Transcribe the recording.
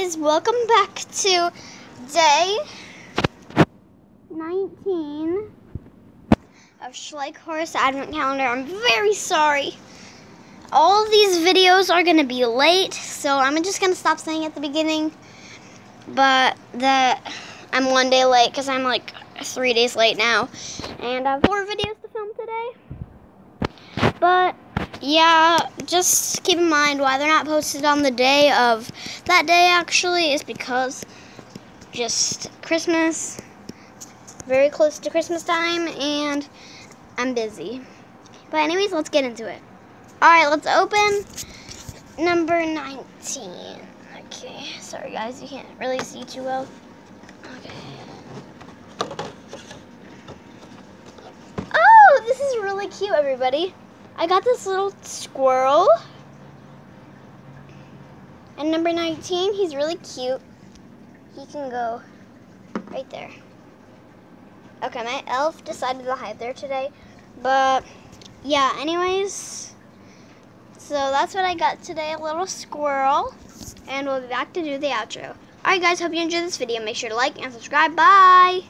guys, welcome back to day 19 of Schleich Horse Advent Calendar. I'm very sorry. All these videos are going to be late, so I'm just going to stop saying at the beginning, but that I'm one day late because I'm like three days late now, and I have four videos to film today. But yeah, just keep in mind why they're not posted on the day of that day actually is because just Christmas, very close to Christmas time, and I'm busy. But anyways, let's get into it. Alright, let's open number 19. Okay, sorry guys, you can't really see too well. Okay. Oh, this is really cute, everybody. I got this little squirrel. And number 19, he's really cute. He can go right there. Okay, my elf decided to hide there today. But, yeah, anyways. So that's what I got today, a little squirrel. And we'll be back to do the outro. Alright guys, hope you enjoyed this video. Make sure to like and subscribe. Bye!